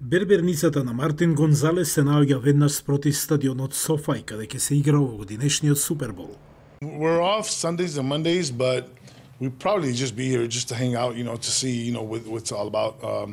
Берберницата на Мартин Гонзалес се наоѓа веднаш спроти стадионот Софај, каде ќе се игра овогодинешниот Супербол. We're off Sundays and Mondays, but we probably just be here just to hang out, you know, to see, you know, what, what's all about. Um,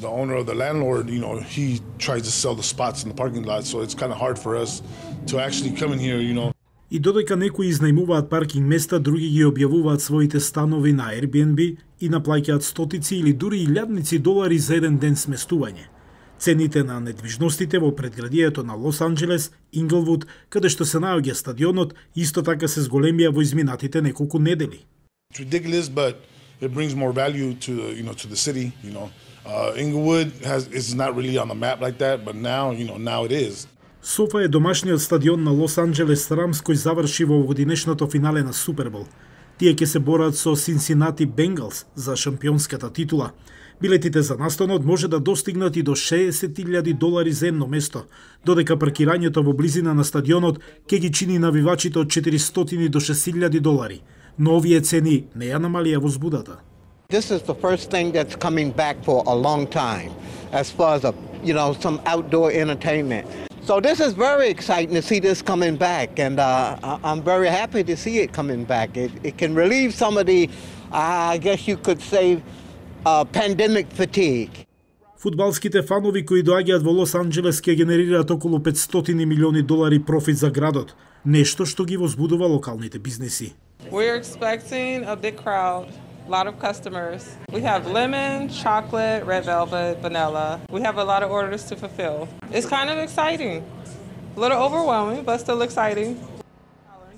the owner of the landlord, you know, he tries to sell the spots in the parking lot, so it's kind of hard for us to actually come in here, you know. И додека некои изнајмуваат паркинг места, други ги објавуваат своите станови на Airbnb и наплаќаат стотици или дури илјадници долари за еден ден сместување. Цените на недвижностите во предградието на Лос Анџелес, Инглвуд, каде што се наоѓа стадионот, исто така се зголемија во изминатите неколку недели. It's ridiculous, but it brings more value to the, you know to the city. You know, uh, Inglewood has is not really on the map like that, but now you know now it is. Софа е домашниот стадион на Лос Анџелес Рамс кој заврши во годинешното финале на Супербол. Тие ќе се борат со Синсинати Бенгалс за шампионската титула. Билетите за настанот може да достигнат и до 60.000 долари за едно место, додека паркирањето во близина на стадионот ќе ги чини навивачите од 400 до 6.000 долари. Но овие цени не ја намалија возбудата. This is the first thing that's coming back for a long time as far as a, you know, some outdoor entertainment. So this is very exciting to see this coming back, and uh, I'm very happy to see it coming back. It, it can relieve some of the, uh, I guess you could say, uh, pandemic fatigue. Фудбалските фанови кои доаѓаат во Лос Анџелес ќе генерираат околу 500 милиони долари профит за градот, нешто што ги возбудува локалните бизнеси. We're expecting a big crowd. A lot of customers. We have lemon, chocolate, red velvet, vanilla. We have a lot of orders to fulfill. It's kind of exciting. A little overwhelming, but still exciting.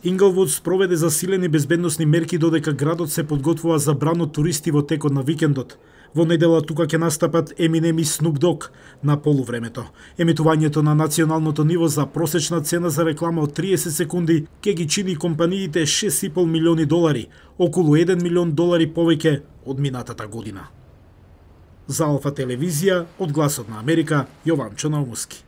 Инглвуд спроведе засилени безбедносни мерки додека градот се подготвува за брано туристи во текот на викендот. Во недела тука ќе настапат Eminem и Snoop Dogg на полувремето. Емитувањето на националното ниво за просечна цена за реклама од 30 секунди ќе ги чини компаниите 6,5 милиони долари, околу 1 милион долари повеќе од минатата година. За Алфа телевизија, од гласот на Америка, Јован Чонаумски.